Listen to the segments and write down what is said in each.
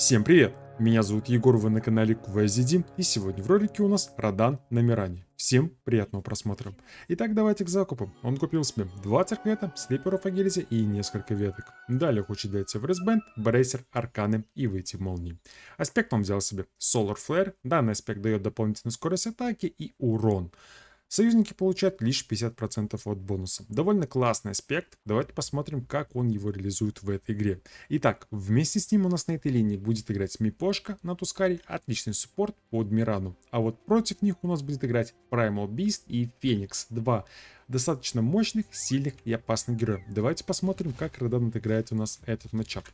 Всем привет! Меня зовут Егор, вы на канале QSDD, и сегодня в ролике у нас Радан на Миране. Всем приятного просмотра. Итак, давайте к закупу. Он купил себе 20 клета, слиперов Агилити и несколько веток. Далее хочет дать в Ресбенд, Брейсер, Арканы и выйти в Молнии. Аспект он взял себе Solar Flare. Данный аспект дает дополнительную скорость атаки и урон. Союзники получают лишь 50% от бонуса. Довольно классный аспект. Давайте посмотрим, как он его реализует в этой игре. Итак, вместе с ним у нас на этой линии будет играть Мипошка на Тускаре, отличный суппорт под Мирану. А вот против них у нас будет играть Primal Beast и Феникс. Два достаточно мощных, сильных и опасных героя. Давайте посмотрим, как Радан отыграет у нас этот матчап.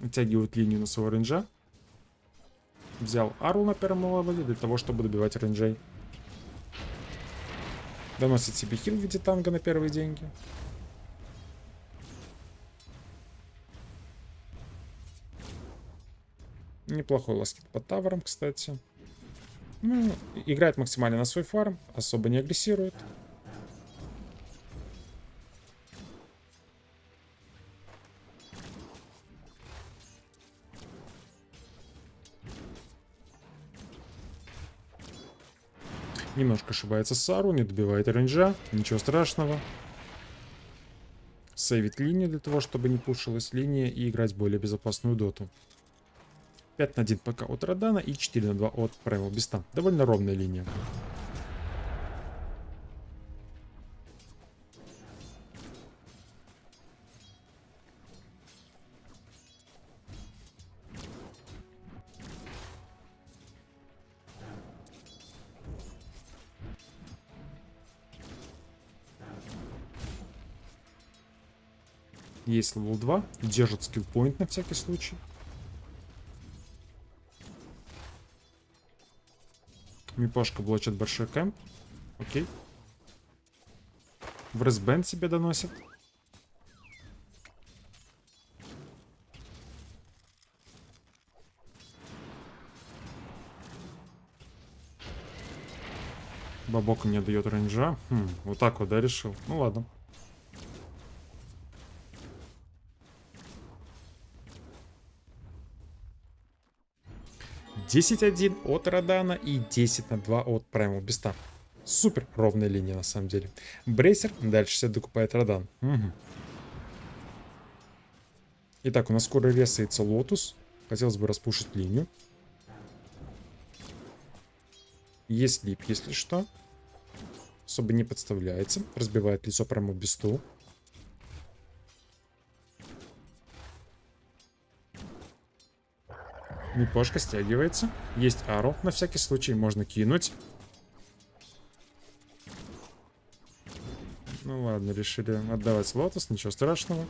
Натягивают линию на своего рейнджа. Взял Arrow на первом level е для того, чтобы добивать рейнджей. Доносит себе хил в виде танга на первые деньги. Неплохой last hit под тавером, кстати. Ну, играет максимально на свой фарм, особо не агрессирует. Немножко ошибается Сару, не добивает рейнджа. Ничего страшного. Сейвит линию для того, чтобы не пушилась линия и играть более безопасную доту. 5 на 1 пока от Радана и 4 на 2 от Primal Beast. Довольно ровная линия. Есть level 2. Держит скиллпоинт на всякий случай. Мипошка блочит большой camp. Окей. В Wraith Band себе доносит. Бабока не дает рейнджа. Хм, вот так вот, да, решил? Ну ладно. 10-1 от Радана и 10 на 2 от Primal Beast. Супер ровная линия на самом деле. Bracer дальше себе докупает Радан. Угу. Итак, у нас скоро ресается Lotus. Хотелось бы распушить линию. Есть Leap, если что. Особо не подставляется. Разбивает лицо Primal Beast у. Мипошка стягивается. Есть ару. На всякий случай можно кинуть. Ну ладно, решили отдавать лотос. Ничего страшного.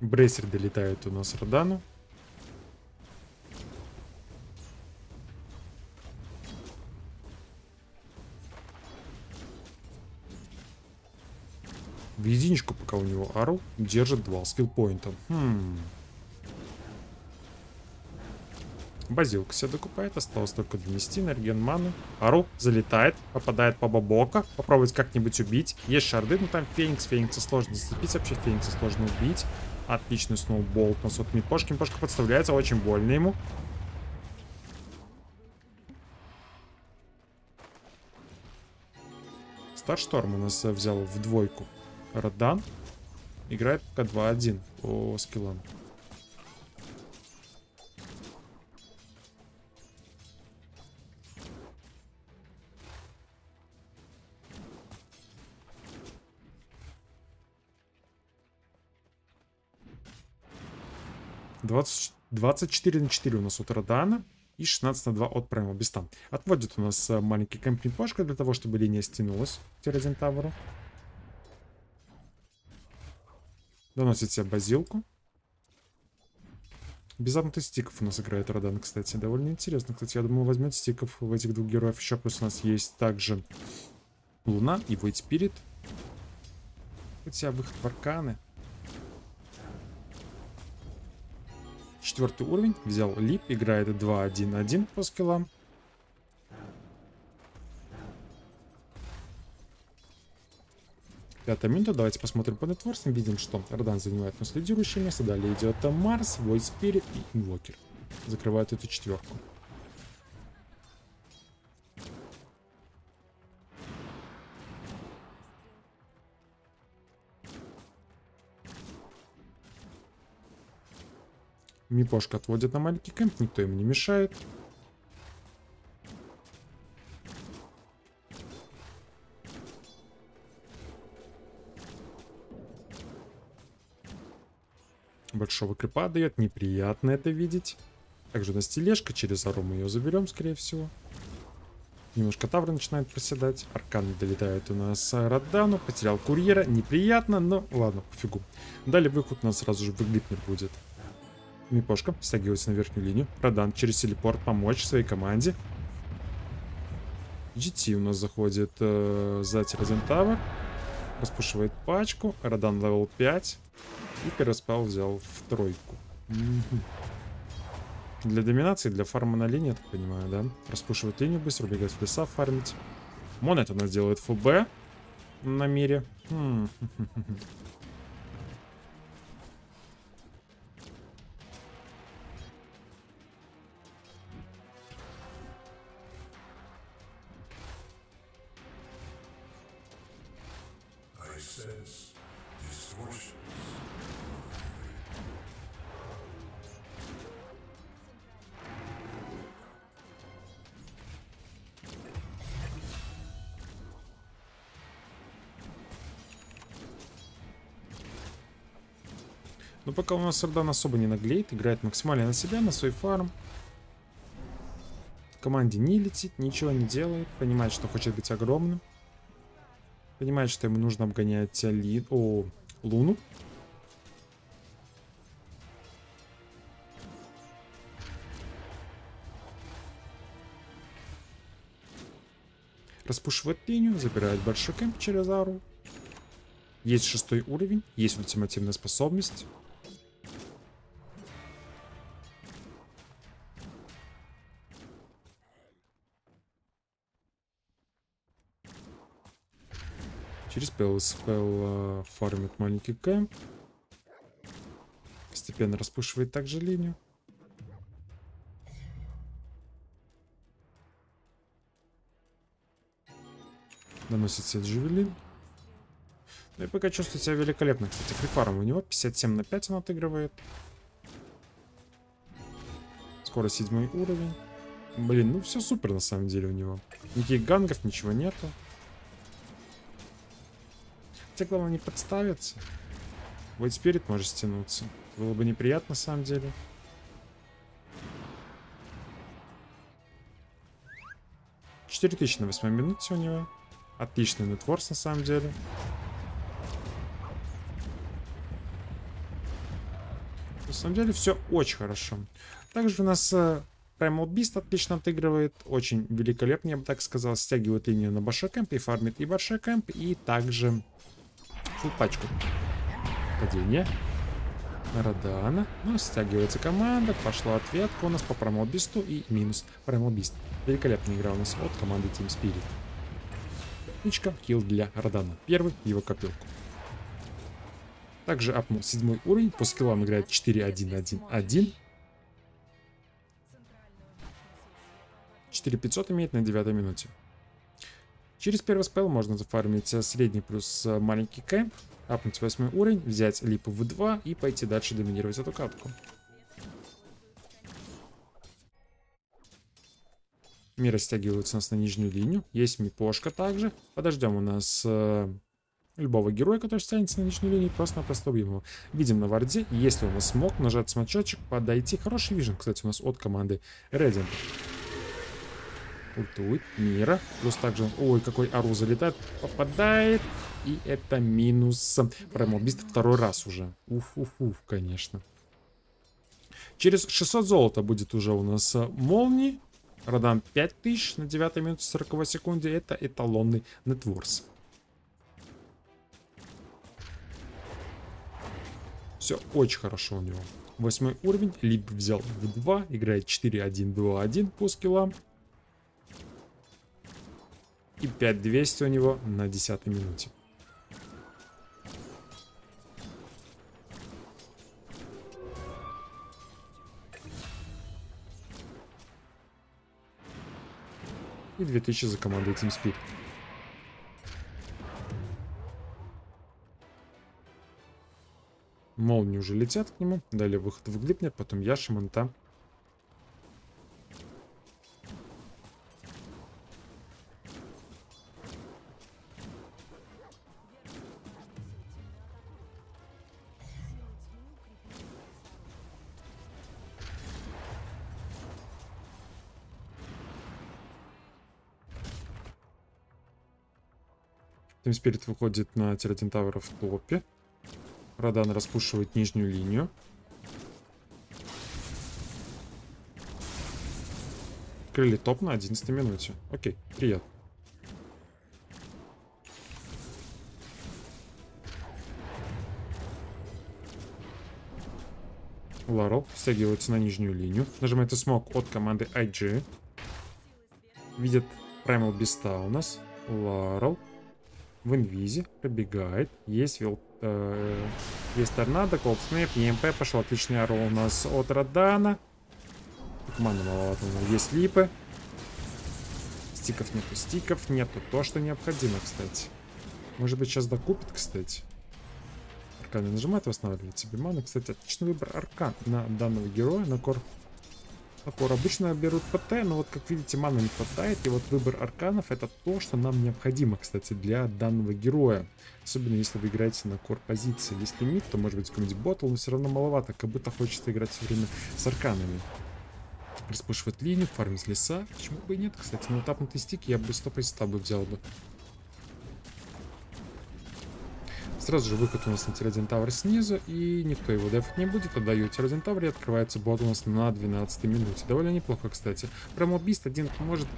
Брейсер долетает у нас Родану. В единичку пока у него Ару держит два скиллпоинта. Хм. Базилка себя докупает, осталось только донести на реген ману. Ару залетает, попадает по бабока, попробовать как-нибудь убить. Есть шарды, но там Феникс, Феникса сложно зацепить, вообще Феникса сложно убить. Отличный сноуболт у нас от Мипошки. Мипошка подставляется, очень больно ему. Старшторм у нас взял в двойку. Радан играет пока 2-1 по скиллам. Двадцать 24 на 4 у нас от Радана и 16 на 2 от Primal Beast. Отводит у нас э, маленький кемпинг пашка для того, чтобы линия стянулась к Тирозин Таверу. Доносит себе базилку. Без стиков у нас играет Родан, кстати. Довольно интересно. Кстати, я думаю, возьмет стиков в этих двух героев. Еще плюс у нас есть также Луна и Войт Спирит. У тебя выход в арканы. Четвертый уровень. Взял Лип. Играет 2-1-1 по скиллам. Пятая минута, давайте посмотрим по нетворсам. Видим, что Родан занимает нас лидирующее место. Далее идет Марс, Void Spirit и Инвокер. Закрывают эту четверку. Мипошка отводит на маленький кемп, никто ему не мешает. Большого крипа дает, неприятно это видеть. Также у нас тележка, через ару ее заберем, скорее всего. Немножко тавры начинает проседать. Аркан не долетает у нас Радану. Потерял курьера. Неприятно, но ладно, пофигу. Далее выход у нас сразу же в Глипнер будет. Мипошка стягивается на верхнюю линию. Радан через телепорт помочь своей команде. GT у нас заходит э, за Терезен Тавер. Распушивает пачку. Радан level 5. И первый спелл взял в тройку. Для доминации, для фарма на линии, я так понимаю, да? Распушивает линию быстро, убегает в леса фармить. Монет у нас делает ФБ на мире. Хм. Но пока у нас Сардан особо не наглеет, играет максимально на себя, на свой фарм. Команде не летит, ничего не делает, понимает, что хочет быть огромным. Понимает, что ему нужно обгонять ли... О, Луну. Распушивает линию, забирает большой кемп через ару. Есть шестой уровень, есть ультимативная способность. Через спел э, фармит маленький кэмп. Постепенно распушивает также линию. Наносит сет джувелин. Ну и пока чувствует себя великолепно. Кстати, фрифарм у него 57 на 5 он отыгрывает. Скоро седьмой уровень. Блин, ну все супер на самом деле у него. Никаких гангов, ничего нету. Хотя главное не подставиться. Вот спирит может стянуться. Было бы неприятно на самом деле. Четыре тысячи на восьмой минуте у него. Отличный нетворс на самом деле. На самом деле все очень хорошо. Также у нас э, Primal Beast отлично отыгрывает. Очень великолепно, я бы так сказал. Стягивает линию на Башакэмп и фармит и Башакэмп. И также пачку. Падение. Радана. Ну, стягивается команда. Пошла ответка у нас по промобисту и минус промобист. Великолепная игра у нас от команды Team Spirit. Ничка, килл для Радана. Первый его копилку. Также апнул седьмой уровень. По скиллам играет 4-1-1-1. 4500 имеет на 9 минуте. Через первый спел можно зафармить средний плюс маленький кэмп, апнуть 8 уровень, взять липу в 2 и пойти дальше доминировать эту катку. Мира стягиваются у нас на нижнюю линию. Есть мипошка также. Подождем у нас э, любого героя, который стянется на нижнюю линию. Просто-напросто убьем его. Видим на варде. Если у нас смог нажать смачочек, подойти. Хороший вижен, кстати, у нас от команды Radiant. Ультует. Мира. Плюс также... Ой, какой Ару залетает. Попадает. И это минус. Промобист второй раз уже. Уф-уф-уф, конечно. Через 600 золота будет уже у нас э, молнии. Радан 5000 на 9 минуте 40 секунде. Это эталонный нетворс. Все очень хорошо у него. Восьмой уровень. Лип взял в 2. Играет 4-1-2-1 по скиллам. И 5200 у него на 10 минуте. И 2000 за командой Team Speed. Молнии уже летят к нему. Далее выход в Глипнер, потом Яша, Монта. Тим Спирит выходит на Тиратин Тавра в топе. Радан распушивает нижнюю линию. Открыли топ на 11 минуте. Окей, приятно. Ларл стягивается на нижнюю линию. Нажимает смог от команды IG. Видит Primal Beast у нас. Ларл в инвизе, пробегает, есть вил, э, есть торнадо, колд снэп, ЕМП пошел, отличный орл у нас от Радана. Команда маловато, есть липы. Стиков нету, стиков нету, то, что необходимо, кстати. Может быть, сейчас докупит, кстати. Арканы нажимает, восстанавливает себе ману. Кстати, отличный выбор аркан на данного героя, на кор Топор обычно берут ПТ, но вот как видите, маны не хватает. И вот выбор арканов это то, что нам необходимо, кстати, для данного героя. Особенно если вы играете на кор позиции. Если мид, то может быть какой-нибудь ботл, но все равно маловато. Как будто хочется играть все время с арканами. Распушивать линию, фармить леса. Почему бы и нет, кстати. Но тапнутый стик я бы 100% бы взял бы. Сразу же выход у нас на Тиродин снизу, и никто его дефать не будет. Отдаю Тиродин Тавр, и открывается бот у нас на 12 минуте. Довольно неплохо, кстати. Прям убийство один может...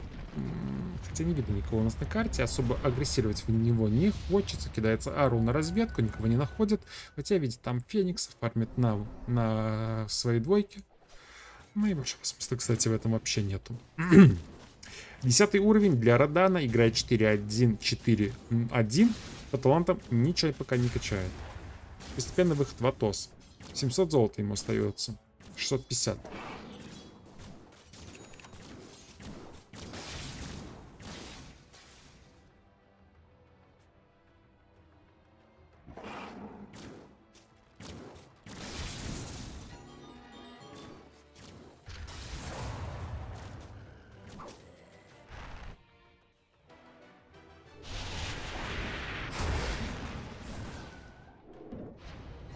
Хотя не видно никого у нас на карте, особо агрессировать в него не хочется. Кидается Ару на разведку, никого не находит. Хотя, видите, там Феникс фармит на, на своей двойке. Ну и большого смысла, кстати, в этом вообще нету. Десятый уровень для Радана. Играет 4-1-4-1. По талантам ничего пока не качает. Постепенно выход в Атос. 700 золота ему остается. 650.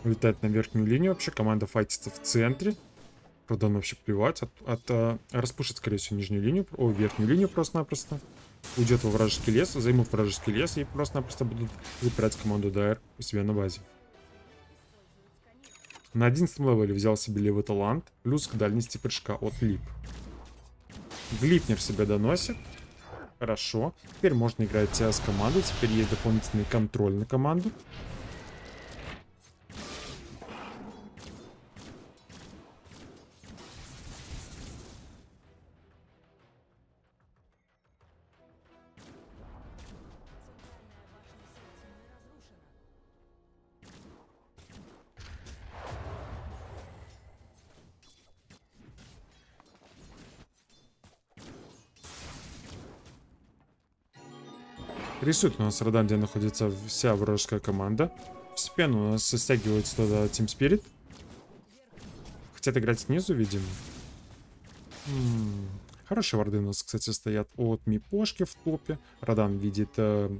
Улетает на верхнюю линию вообще. Команда файтится в центре. Правда, он вообще плевать. От, от, а, распушит, скорее всего, нижнюю линию. О, верхнюю линию просто-напросто. Уйдет во вражеский лес, займут вражеский лес и просто-напросто будут запирать команду Дайр у себя на базе. На 11 левеле взял себе левый талант, плюс к дальности прыжка от Лип. Глипнер себя доносит. Хорошо. Теперь можно играть с командой. Теперь есть дополнительный контроль на команду. Рисует у нас Родан, где находится вся вражеская команда. Постепенно у нас стягивается туда Team Spirit. Хотят играть снизу, видимо. М -м Хорошие варды у нас, кстати, стоят от Мипошки в топе. Радан видит э,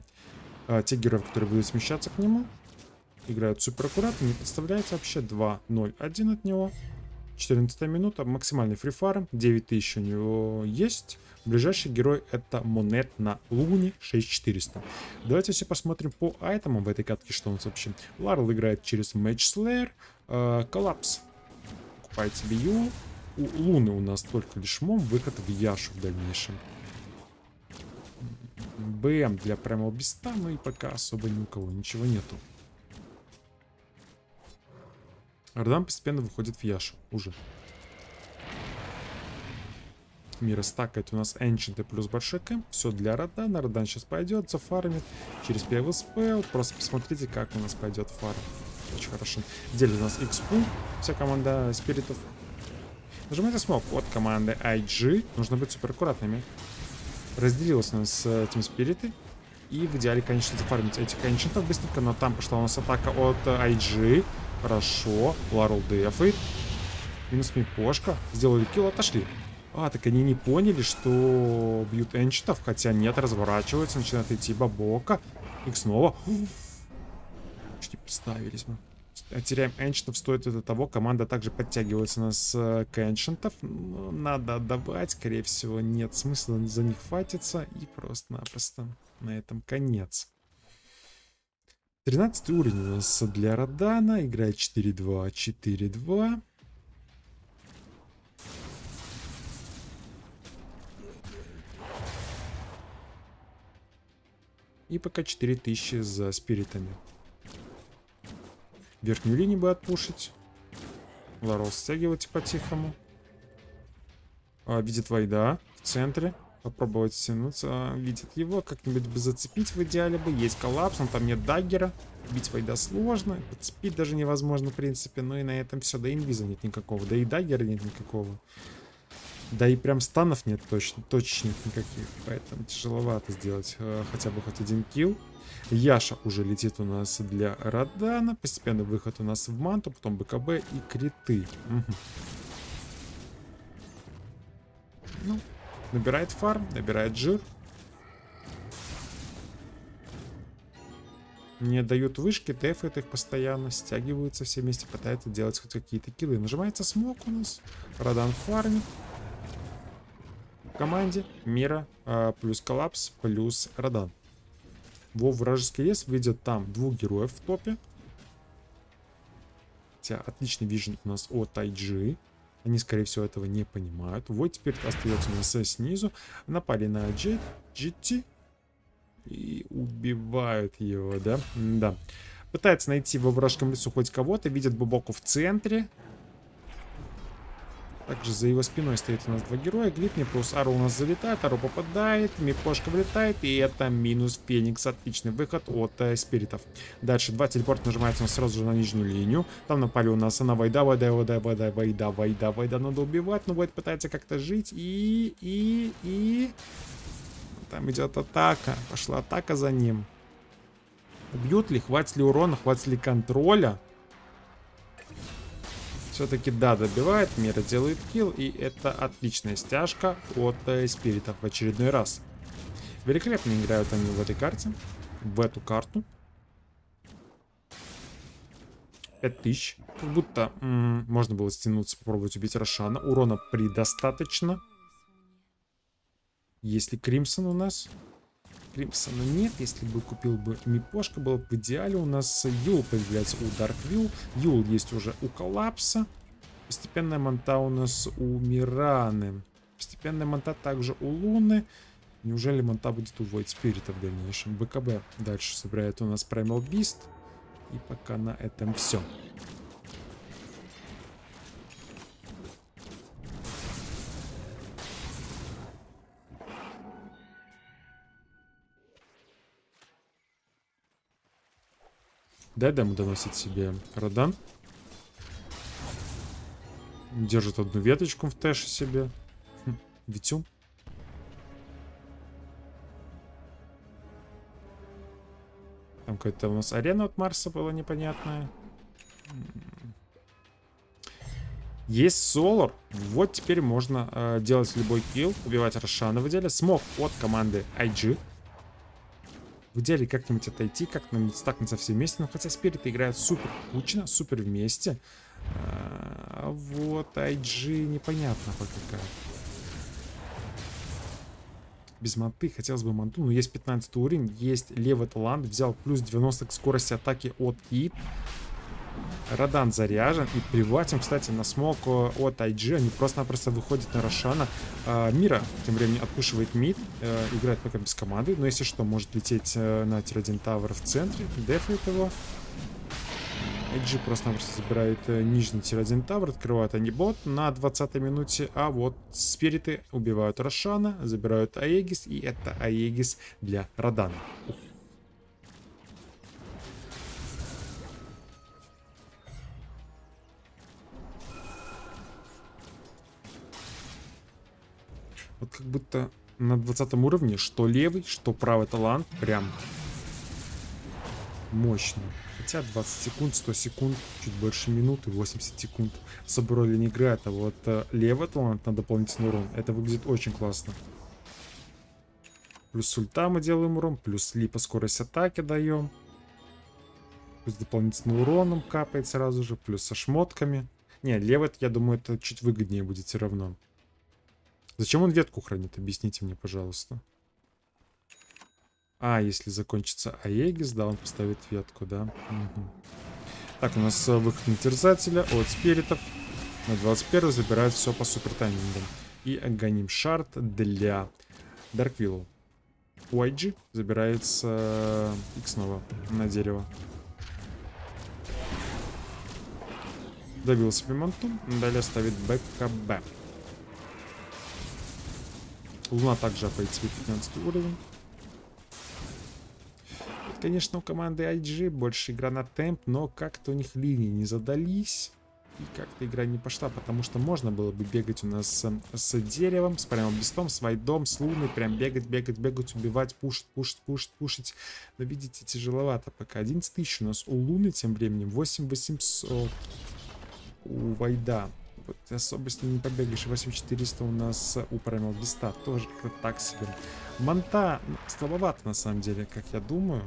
э, тех героев, которые будут смещаться к нему. Играют супер аккуратно, не подставляется вообще. 2-0-1 от него. 14 минута, максимальный фрифарм, 9000 у него есть. Ближайший герой это Монет на Луне 6400. Давайте все посмотрим по айтемам в этой катке, что у нас вообще. Ларл играет через Match Slayer, э, Коллапс покупает себе Ю. У Луны у нас только лишь мом, выход в Яшу в дальнейшем. БМ для прямого биста, ну и пока особо ни у кого ничего нету. Радан постепенно выходит в Яшу уже. Мира стакает у нас Ancient плюс большой кэм. Все для Родана. Родан сейчас пойдет, зафармит через первый спел. Просто посмотрите, как у нас пойдет фарм. Очень хорошо. Делит у нас XP, вся команда спиритов. Нажимайте смог от команды IG. Нужно быть супер аккуратными. Разделилась у нас с этим спириты. И в идеале, конечно, зафармить этих энчентов быстренько. Но там пошла у нас атака от IG. Хорошо. Ларл дефает. Минус мипошка. Сделали килл, отошли. А, так они не поняли, что бьют энчетов, хотя нет, разворачиваются, начинают идти бабока. Их снова... Чуть не мы. Теряем энчентов, стоит это того. Команда также подтягивается нас э, к энчентов. Ну, надо отдавать, скорее всего, нет смысла за них фатиться. И просто-напросто на этом конец. 13 уровень у нас для Родана. Играет 4-2, 4-2. И пока 4000 за спиритами. Верхнюю линию бы отпушить. Ларол стягивать по-тихому. А, видит Вайда в центре. Попробовать стянуться. А, видит его. Как-нибудь бы зацепить в идеале бы. Есть коллапс, но там нет даггера. Бить Вайда сложно. Подцепить даже невозможно, в принципе. Ну и на этом все. Да инвиза нет никакого. Да и даггера нет никакого. Да и прям станов нет точно, точных никаких, поэтому тяжеловато сделать э, хотя бы хоть один килл. Яша уже летит у нас для Радана, постепенно выход у нас в манту, потом БКБ и криты. Угу. Ну, набирает фарм, набирает жир. Не дают вышки, дефают их постоянно, стягиваются все вместе, пытаются делать хоть какие-то киллы. Нажимается смог у нас, Радан фармит команде Мира э, плюс Коллапс плюс Радан. Во вражеский лес видят там двух героев в топе. Хотя отличный вижен у нас от IG. Они, скорее всего, этого не понимают. Вот теперь остается у нас снизу. Напали на GT. И убивают его, да? Да. Пытается найти во вражеском лесу хоть кого-то. Видит Бубоку в центре. Также за его спиной стоит у нас два героя. Глипни плюс Ару у нас залетает, Ару попадает, Мипошка влетает, и это минус Феникс. Отличный выход от э, спиритов. Дальше два телепорта нажимается у сразу же на нижнюю линию. Там напали у нас на Вайда, Вайда, Вайда, Вайда, Вайда, Вайда, Вайда. Надо убивать, но Вайд пытается как-то жить. И, и, и... Там идет атака. Пошла атака за ним. Убьют ли, хватит ли урона, хватит ли контроля? Все-таки да, добивает, Мира делает килл, и это отличная стяжка от э, спиритов в очередной раз. Великолепно играют они в этой карте, в эту карту. 5000. Как будто можно было стянуться, попробовать убить Рошана. Урона предостаточно. Если Кримсон у нас... Кримсона нет. Если бы купил бы Мипошка, было бы в идеале. У нас Юл появляется у Дарквилл. Юл есть уже у Коллапса. Постепенная манта у нас у Мираны. Постепенная манта также у Луны. Неужели манта будет у Void Spirit в дальнейшем? БКБ дальше собирает у нас Primal Beast. И пока на этом все. Дедем доносит себе Родан. Держит одну веточку в тэше себе. Хм, Витю. Там какая-то у нас арена от Марса была непонятная. Есть Солар. Вот теперь можно э, делать любой килл, убивать Рошана в идеале. Смог от команды IG. В идеале как-нибудь отойти, как-нибудь стакнуться все вместе. Но хотя спириты играют супер кучно, супер вместе. А, вот IG непонятно по какая. Без манты хотелось бы манту, но есть 15 уровень, есть левый талант, взял плюс 90 к скорости атаки от ИП. Радан заряжен. И плевать кстати, на смок от IG. Они просто-напросто выходят на Рошана. А, Мира тем временем отпушивает мид. А, играет пока без команды. Но если что, может лететь э, на tier-1 тавер в центре. Дефает его. IG просто-напросто забирает э, нижний tier-1 тавер, открывают они бот на 20 минуте, а вот спириты убивают Рошана, забирают Aegis, и это Aegis для Радана. Вот как будто на 20 уровне, что левый, что правый талант, прям мощно. Хотя 20 секунд, 100 секунд, чуть больше минуты, 80 секунд. Соброли не играет, а вот э, левый талант на дополнительный урон, это выглядит очень классно. Плюс ульта мы делаем урон, плюс липа скорость атаки даем. Плюс дополнительным уроном капает сразу же, плюс со шмотками. Не, левый, я думаю, это чуть выгоднее будет все равно. Зачем он ветку хранит? Объясните мне, пожалуйста. А, если закончится Аегис, да, он поставит ветку, да. Угу. Так, у нас э, выход на терзателя от спиритов. На 21 забирает все по супер таймингам. И гоним шарт для Дарквиллу. У забирается X снова на дерево. Добил себе далее ставит БКБ. Луна также опять себе 15 уровень. Это, конечно, у команды IG больше игра на темп, но как-то у них линии не задались. И как-то игра не пошла, потому что можно было бы бегать у нас с, с деревом, с прямым листом, с вайдом, с луной, прям бегать, бегать, бегать, убивать, пушить, пушить, пушить, пушить. Но видите, тяжеловато пока. 11 тысяч у нас у луны тем временем, 8800 у вайда. Особо с ним не побегаешь. 8400 у нас у Primal Beast. Тоже как-то так себе. Манта ну, слабовато на самом деле, как я думаю.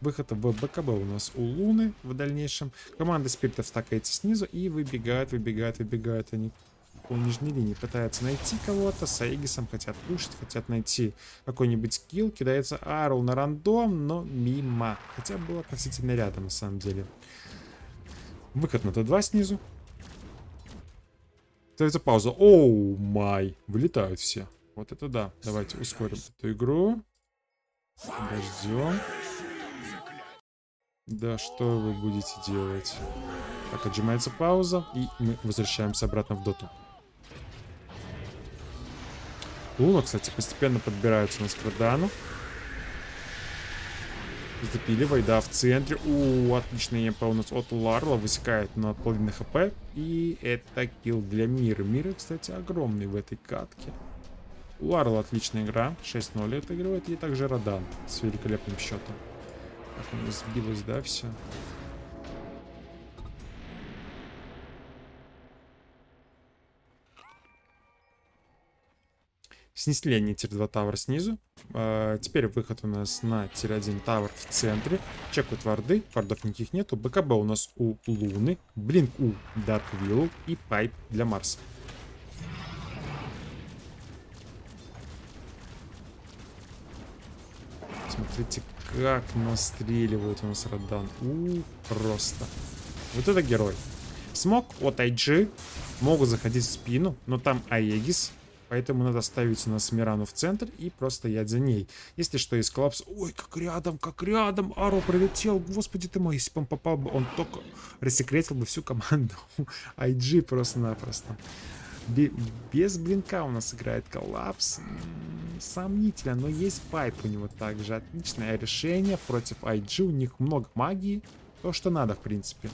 Выход в БКБ у нас у Луны в дальнейшем. Команда спиритов стакается снизу и выбегает, выбегает, выбегает они по нижней линии. Пытаются найти кого-то, с Аегисом хотят пушить, хотят найти какой-нибудь скилл. Кидается Арл на рандом, но мимо. Хотя был относительно рядом на самом деле. Выход на Т2 снизу. Ставится пауза. Оу май. Вылетают все. Вот это да. Давайте ускорим эту игру. Подождем. Да, что вы будете делать? Так, отжимается пауза, и мы возвращаемся обратно в доту. Луна, кстати, постепенно подбирается у нас к Радану. Запили Вайда в центре. У, отличный ЕМП у нас от Ларла. Высекает на половину хп. И это килл для Мира. Мира, кстати, огромный в этой катке. У Ларла отличная игра. 6-0 отыгрывает. И также Радан с великолепным счетом. Так, у нас сбилось, да, все? Снесли они tier-2 тавер снизу. А, теперь выход у нас на tier-1 тавер в центре. Чекают варды, вардов никаких нету. БКБ у нас у Луны, Blink у Dark Willow и Pipe для Марса. Смотрите, как настреливают у нас Радан. У, просто. Вот это герой. Smoke от IG. Могут заходить в спину, но там Aegis. Поэтому надо ставить у нас Мирану в центр и просто стоять за ней. Если что, есть коллапс. Ой, как рядом, как рядом. Arrow прилетел. Господи ты мой, если бы он попал бы, он только рассекретил бы всю команду. IG просто-напросто. Без Blink а у нас играет коллапс. Сомнительно, но есть Pipe у него также. Отличное решение против IG. У них много магии. То, что надо, в принципе.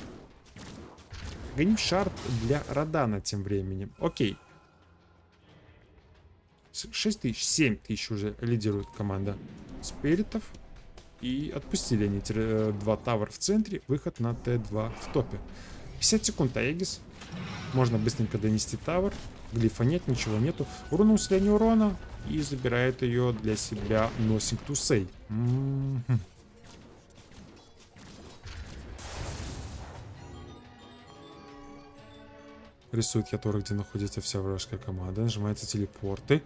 Гоним шарт для Радана тем временем. Окей. 6 тысяч, 7 тысяч уже лидирует команда спиритов. И отпустили они э, два тавр в центре, выход на Т2 в топе. 50 секунд Аегис. Можно быстренько донести тавр. Глифа нет, ничего нету. Урона усиление урона. И забирает ее для себя Носинг Тусей. М -м -м. Рисует который, где находится вся вражеская команда. Нажимается телепорты.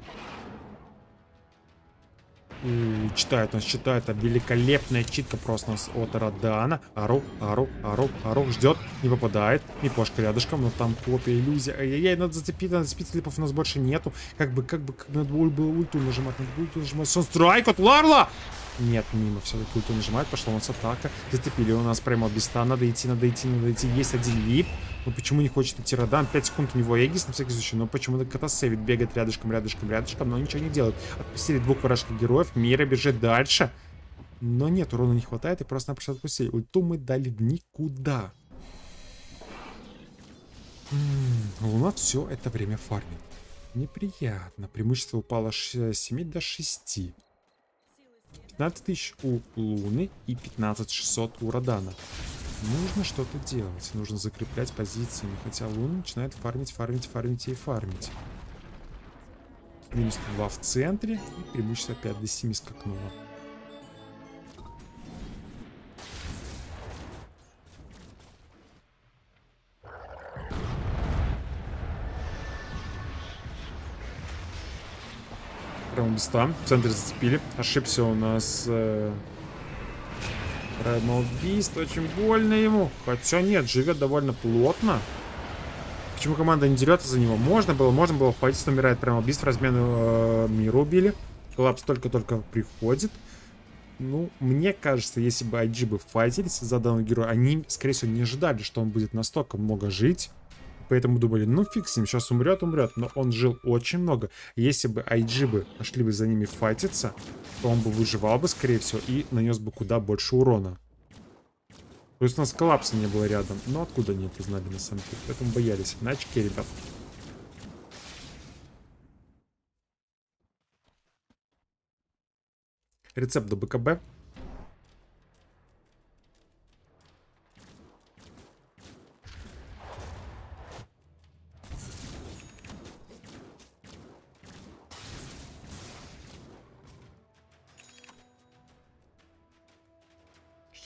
У, читает нас, читает. А великолепная читка просто нас от Радана. Ару, Ару, Ару, Ару. Ждет, не попадает. Мипошка рядышком, но там копия, иллюзия. Ай-яй-яй, надо зацепить, надо зацепить. Слипов у нас больше нету. Как бы, как бы, как надо было ульту нажимать. Надо ульту нажимать. Сонстрайк от Ларла! Нет, мимо. Все-таки ульту нажимает. Пошла у нас атака. Зацепили у нас прямо биста. Надо идти, надо идти, надо идти. Есть один лип. Ну почему не хочет идти Радан? 5 секунд у него Эгис на всякий случай. Но почему-то Катасевит бегает рядышком, рядышком, рядышком, но ничего не делает. Отпустили двух вражеских героев. Мира бежит дальше. Но нет, урона не хватает и просто-напросто отпустили. Ульту мы дали в никуда. М -м, Луна все это время фармит. Неприятно. Преимущество упало с 7 до 6. 15 тысяч у Луны и 15 600 у Радана. Нужно что-то делать. Нужно закреплять позициями. Хотя Луна начинает фармить, фармить, фармить и фармить. Минус 2 в центре. И преимущество опять до 7 скакнуло. Прямо без В центре зацепили. Ошибся у нас... Э... Праймалбист. Очень больно ему. Хотя нет, живет довольно плотно. Почему команда не дерется за него? Можно было, можно было хватить, умирает Праймалбист. В размену э, мира убили. Коллапс только-только приходит. Ну, мне кажется, если бы IG бы файтились за данного героя, они, скорее всего, не ожидали, что он будет настолько много жить. Поэтому думали, ну фиг с ним, сейчас умрет, умрет. Но он жил очень много. Если бы IG бы пошли бы за ними файтиться, то он бы выживал бы, скорее всего, и нанес бы куда больше урона. То есть у нас коллапса не было рядом. Но откуда они это знали на самом деле? Поэтому боялись. На очке, ребят. Рецепт до БКБ.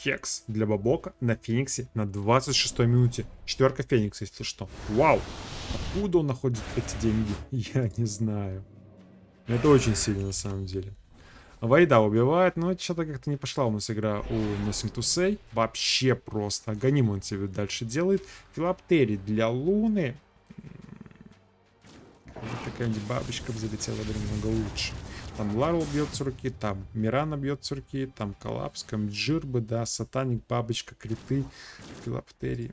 Хекс для Бабока на Фениксе на 26 минуте. Четверка Феникса, если что. Вау! Откуда он находит эти деньги? Я не знаю. Это очень сильно на самом деле. Вайда убивает, но что-то как-то не пошла у нас игра у Nothing to Say. Вообще просто. Аганим он себе дальше делает. Филоптери для Луны. Такая-нибудь бабочка залетела бы немного лучше. Там Ларл бьет с руки, там Мирана бьет с руки, там Коллапс, Камджирбы, да, Сатаник, Бабочка, Криты, Филоптерий.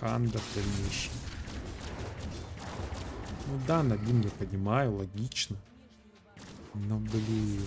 Ханда в. Ну да, Нагим я понимаю, логично. Но, блин...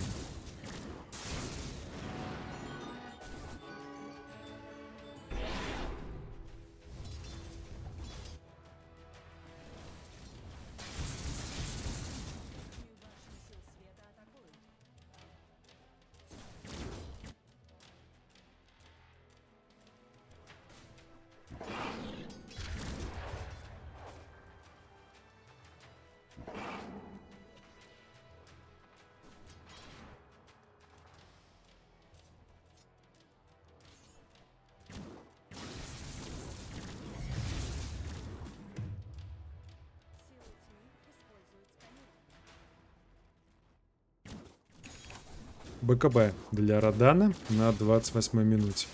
БКБ для Радана на 28 минуте.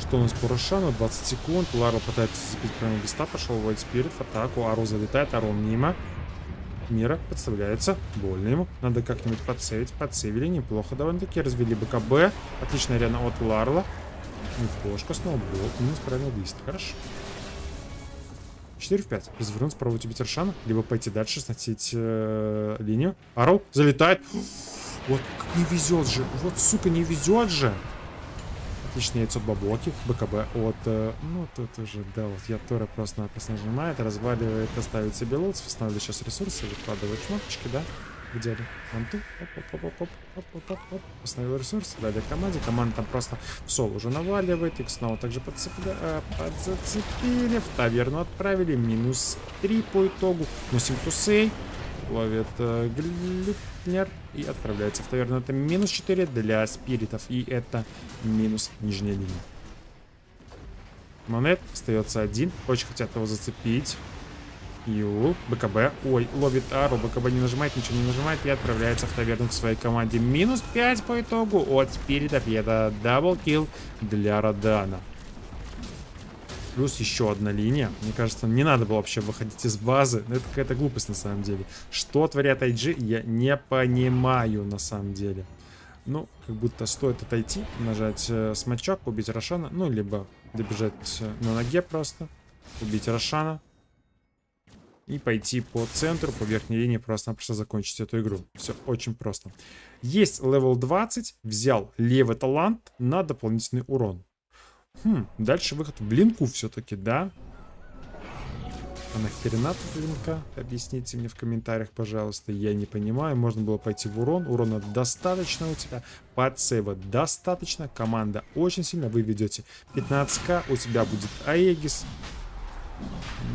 Что у нас по Рошану? 20 секунд. Лара пытается забить прямо листа. Пошел White Spirit в атаку. Ару залетает. Ару мимо. Мира подставляется. Больно ему. Надо как-нибудь подсейвить. Подсейвили. Неплохо довольно-таки. Развели БКБ. Отличная арена от Ларла. Неплошко. Снова блок. Минус правильно лист. Хорошо. 4 в 5. Развернуться, пробовать убить Рошана. Либо пойти дальше, сносить э, линию. Ару залетает. Вот не везет же. Вот, сука, не везет же. Отличное яйцо баблоки. БКБ от... Э, ну, тут уже, да, вот я Тора просто-напросто нажимает, разваливает, ставит себе лут, восстанавливает сейчас ресурсы, выкладывает шмоточки, да? Где ли? Анту. Оп-оп-оп-оп-оп-оп-оп. Восстановил ресурс, дали команде. Команда там просто в сол уже наваливает. Их снова также подцепля... э, подзацепили. В таверну отправили. Минус 3 по итогу. Но Симтусей ловит э, Gleipnir и отправляется в таверну. Это минус 4 для спиритов, и это минус нижняя линия. Монет остается один. Очень хотят его зацепить. Eul, БКБ. Ой, ловит Arrow. БКБ не нажимает, ничего не нажимает и отправляется в таверну к своей команде. Минус 5 по итогу от спиритов. И это double kill для Радана. Плюс еще одна линия. Мне кажется, не надо было вообще выходить из базы. Это какая-то глупость на самом деле. Что творят IG, я не понимаю на самом деле. Ну, как будто стоит отойти, нажать э, смачок, убить Рошана, ну, либо добежать э, на ноге просто, убить Рошана, и пойти по центру, по верхней линии, просто-напросто закончить эту игру. Все очень просто. Есть level 20, взял левый талант на дополнительный урон. Хм, дальше выход в блинку все-таки, да? А нахерена тут блинка? Объясните мне в комментариях, пожалуйста. Я не понимаю. Можно было пойти в урон. Урона достаточно у тебя. Подсейва достаточно. Команда очень сильно. Вы ведете 15к. У тебя будет Аегис.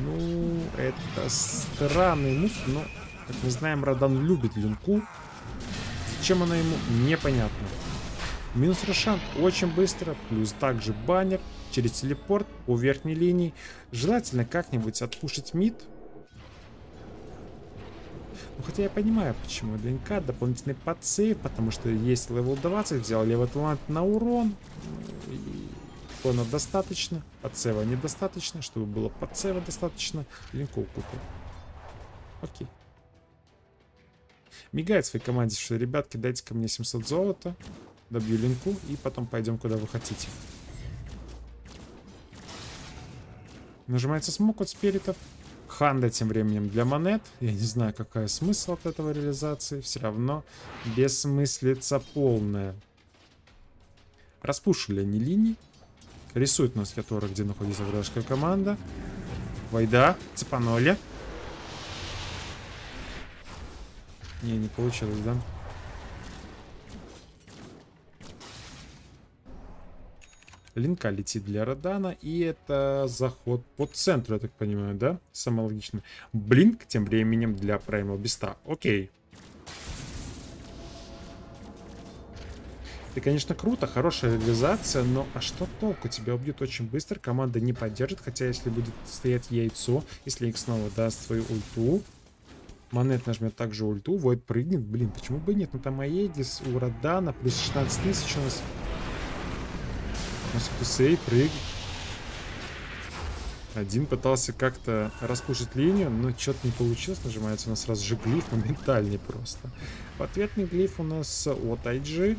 Ну, это странный мув, но, как мы знаем, Радан любит линку. Зачем она ему, непонятно. Минус Рошан очень быстро, плюс также баннер через телепорт по верхней линии. Желательно как-нибудь отпушить mid. Ну, хотя я понимаю, почему ДНК дополнительный подсейв, потому что есть level 20, взял левый талант на урон. И Урона достаточно, подсейва недостаточно, чтобы было подсейва достаточно, линков купил. Окей. Мигает своей команде, что, ребятки, дайте ко мне 700 золота, добью линку и потом пойдем куда вы хотите. Нажимается смог от спиритов. Ханда тем временем для монет. Я не знаю, какая смысл от этого реализации. Все равно бессмыслица полная. Распушили они линии. Рисует нас который, где находится вражеская команда. Вайда, цепанули. Не, не получилось, да? Линка летит для Родана, и это заход по центру, я так понимаю, да? Самое логичное. Блинк тем временем для Primal Beast. Окей. Это, конечно, круто, хорошая реализация, но а что толку? Тебя убьют очень быстро, команда не поддержит, хотя если будет стоять яйцо, если их снова даст свою ульту, Монет нажмет также ульту, Войд прыгнет, блин, почему бы нет? Ну там Аегис у Радана, плюс 16 тысяч у нас. У нас Кусей прыг. Один пытался как-то распушить линию, но что-то не получилось. Нажимается у нас сразу же глиф, моментальный просто. В ответный глиф у нас от IG.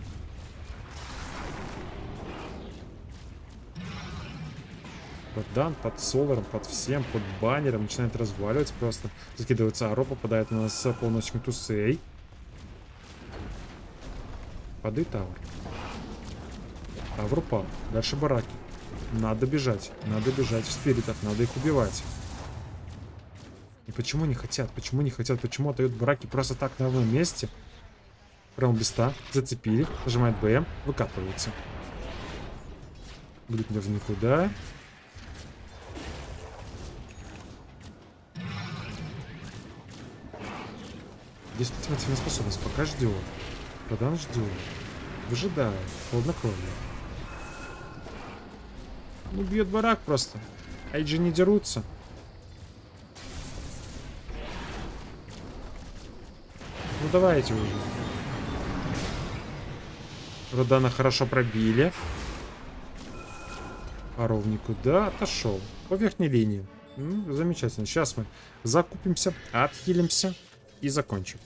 Под дан, под соларом, под всем, под баннером. Начинает разваливать просто. Закидывается аро, попадает у нас полностью тусей. Пады тавр. Тавр упал. Дальше бараки. Надо бежать. Надо бежать в спиритов. Надо их убивать. И почему не хотят? Почему не хотят? Почему отдают бараки просто так на одном месте? Прям беста. Зацепили. Нажимает БМ. Выкатывается. Глюкнер в никуда. Есть ультимативная способность. Пока ждет. Продан ждет. Выжидает. Холоднокровно. Ну, бьет барак просто. Айджи не дерутся. Ну, давайте уже. Родана хорошо пробили. Паровник куда отошел? По верхней линии. Ну, замечательно. Сейчас мы закупимся, отхилимся и закончим.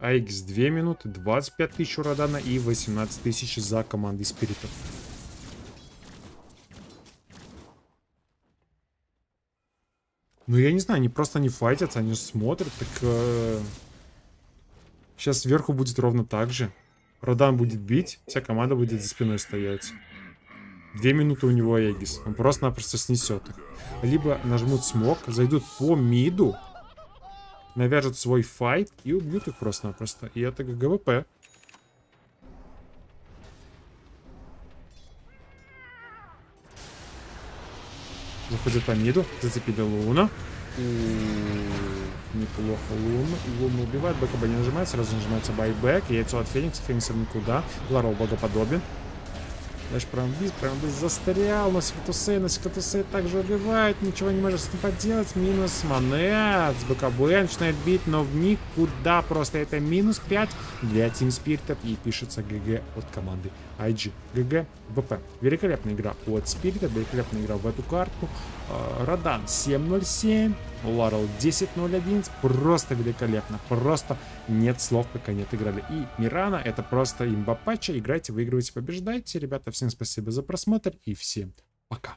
AX 2 минуты, 25 тысяч уродана и 18 тысяч за командой спиритов. Ну, я не знаю, они просто не файтятся, они смотрят, так... Э... Сейчас сверху будет ровно так же. Родан будет бить, вся команда будет за спиной стоять. Две минуты у него Эгис. Он просто-напросто снесет их. Либо нажмут смог, зайдут по миду, навяжут свой файт и убьют их просто-напросто. И это ГВП. Заходят по миду, зацепили Луна. Неплохо Луна. Луна убивает, БКБ не нажимает, сразу нажимается байбек. Яйцо от Феникса, Феникса никуда. Ларо богоподобен. Бис, прям бис застрял. Но Секатусей, но Секатусей также убивает. Ничего не может с ним поделать. Минус Монет. С БКБ начинает бить, но в никуда. Просто это минус 5 для Team Spirit. И пишется ГГ от команды IG. ГГ ВП. Великолепная игра от Spirit. Великолепная игра в эту карту. Радан 7.07. Ларел 10.01. Просто великолепно. Просто нет слов, как они отыграли. И Мирана это просто имба патча. Играйте, выигрывайте, побеждайте. Ребята, всем спасибо за просмотр и всем пока.